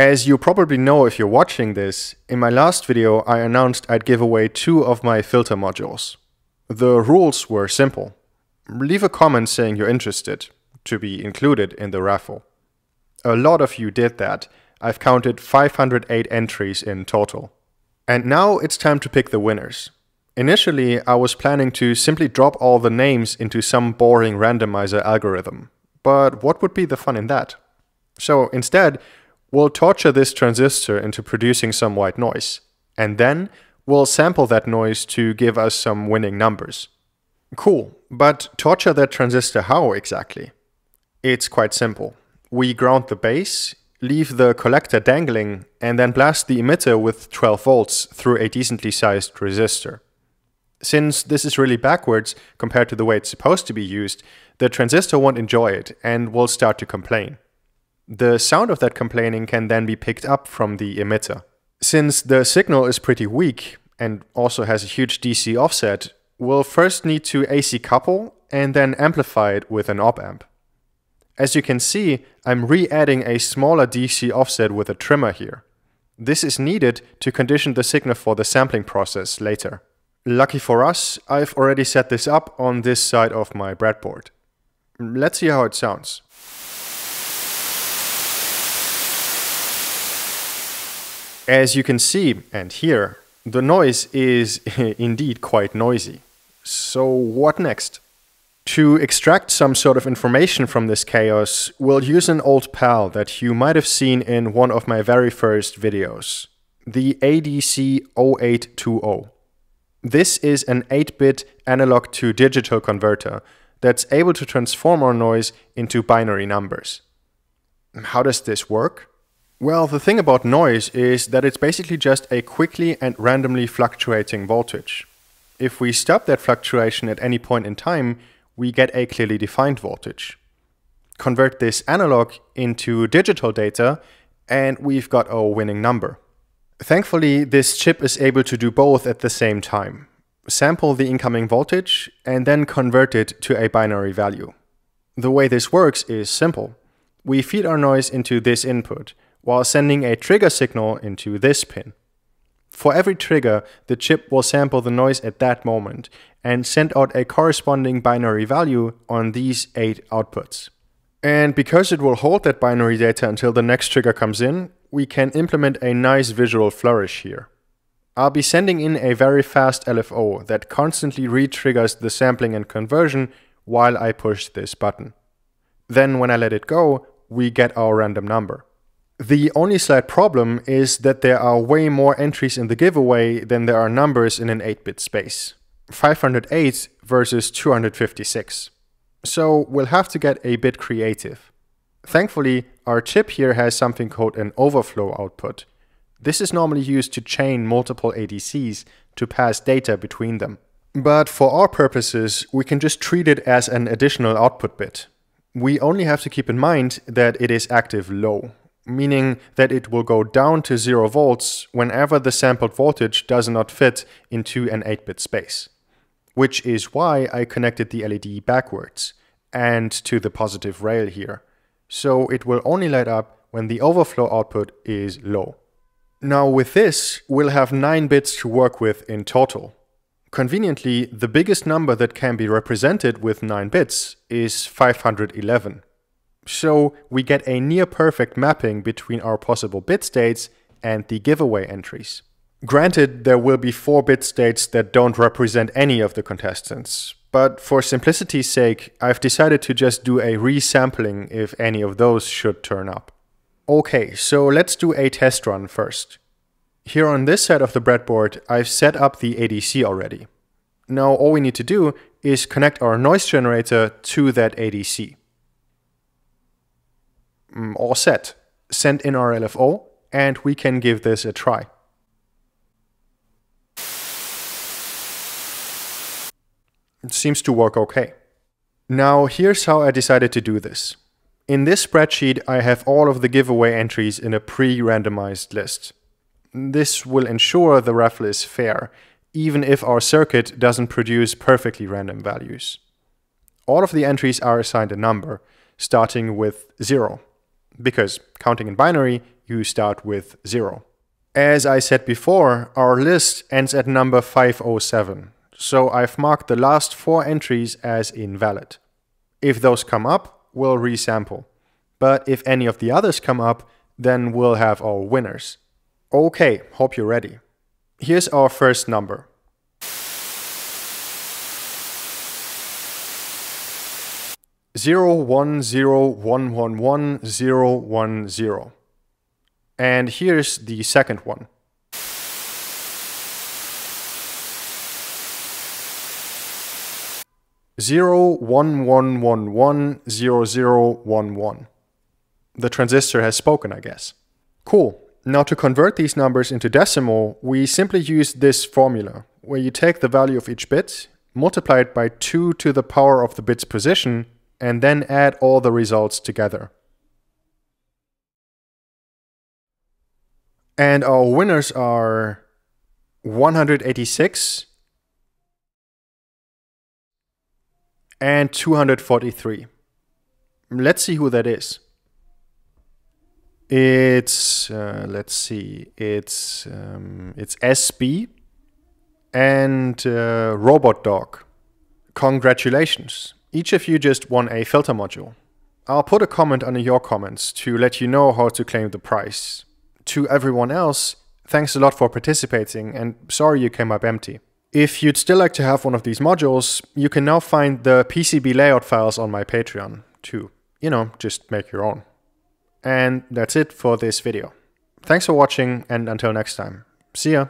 As you probably know if you're watching this, in my last video I announced I'd give away two of my filter modules. The rules were simple. Leave a comment saying you're interested to be included in the raffle. A lot of you did that. I've counted 508 entries in total. And now it's time to pick the winners. Initially, I was planning to simply drop all the names into some boring randomizer algorithm. But what would be the fun in that? So instead, we'll torture this transistor into producing some white noise. And then we'll sample that noise to give us some winning numbers. Cool, but torture that transistor how exactly? It's quite simple. We ground the base, leave the collector dangling, and then blast the emitter with 12 volts through a decently sized resistor. Since this is really backwards compared to the way it's supposed to be used, the transistor won't enjoy it and will start to complain. The sound of that complaining can then be picked up from the emitter. Since the signal is pretty weak and also has a huge DC offset, we'll first need to AC couple and then amplify it with an op-amp. As you can see, I'm re-adding a smaller DC offset with a trimmer here. This is needed to condition the signal for the sampling process later. Lucky for us, I've already set this up on this side of my breadboard. Let's see how it sounds. As you can see and hear, the noise is indeed quite noisy. So what next? To extract some sort of information from this chaos, we'll use an old pal that you might have seen in one of my very first videos, the ADC 0820. This is an 8-bit analog to digital converter that's able to transform our noise into binary numbers. How does this work? Well, the thing about noise is that it's basically just a quickly and randomly fluctuating voltage. If we stop that fluctuation at any point in time, we get a clearly defined voltage. Convert this analog into digital data, and we've got our winning number. Thankfully, this chip is able to do both at the same time. Sample the incoming voltage and then convert it to a binary value. The way this works is simple. We feed our noise into this input, while sending a trigger signal into this pin. For every trigger, the chip will sample the noise at that moment and send out a corresponding binary value on these eight outputs. And because it will hold that binary data until the next trigger comes in, we can implement a nice visual flourish here. I'll be sending in a very fast LFO that constantly re-triggers the sampling and conversion while I push this button. Then when I let it go, we get our random number. The only slight problem is that there are way more entries in the giveaway than there are numbers in an 8-bit space. 508 versus 256. So we'll have to get a bit creative. Thankfully, our chip here has something called an overflow output. This is normally used to chain multiple ADCs to pass data between them. But for our purposes, we can just treat it as an additional output bit. We only have to keep in mind that it is active low, meaning that it will go down to 0 volts whenever the sampled voltage does not fit into an 8-bit space. Which is why I connected the LED backwards and to the positive rail here so it will only light up when the overflow output is low. Now with this, we'll have 9 bits to work with in total. Conveniently, the biggest number that can be represented with 9 bits is 511. So we get a near perfect mapping between our possible bit states and the giveaway entries. Granted, there will be 4 bit states that don't represent any of the contestants, but for simplicity's sake, I've decided to just do a resampling if any of those should turn up. Okay, so let's do a test run first. Here on this side of the breadboard, I've set up the ADC already. Now all we need to do is connect our noise generator to that ADC. Mm, all set. Send in our LFO, and we can give this a try. It seems to work okay. Now here's how I decided to do this. In this spreadsheet I have all of the giveaway entries in a pre-randomized list. This will ensure the raffle is fair, even if our circuit doesn't produce perfectly random values. All of the entries are assigned a number, starting with 0, because counting in binary, you start with 0. As I said before, our list ends at number 507, so I've marked the last four entries as invalid. If those come up, we'll resample. But if any of the others come up, then we'll have our winners. Okay, hope you're ready. Here's our first number. Zero one zero one one one zero one zero. And here's the second one. Zero one one one one zero zero one one. The transistor has spoken, I guess. Cool. Now to convert these numbers into decimal, we simply use this formula, where you take the value of each bit, multiply it by 2 to the power of the bit's position, and then add all the results together. And our winners are 186 and 243. Let's see who that is. It's uh, let's see, it's um, it's SB and uh, Robot Dog. Congratulations! Each of you just won a filter module. I'll put a comment under your comments to let you know how to claim the prize. To everyone else, thanks a lot for participating and sorry you came up empty. If you'd still like to have one of these modules, you can now find the PCB layout files on my Patreon to, you know, just make your own. And that's it for this video. Thanks for watching and until next time. See ya!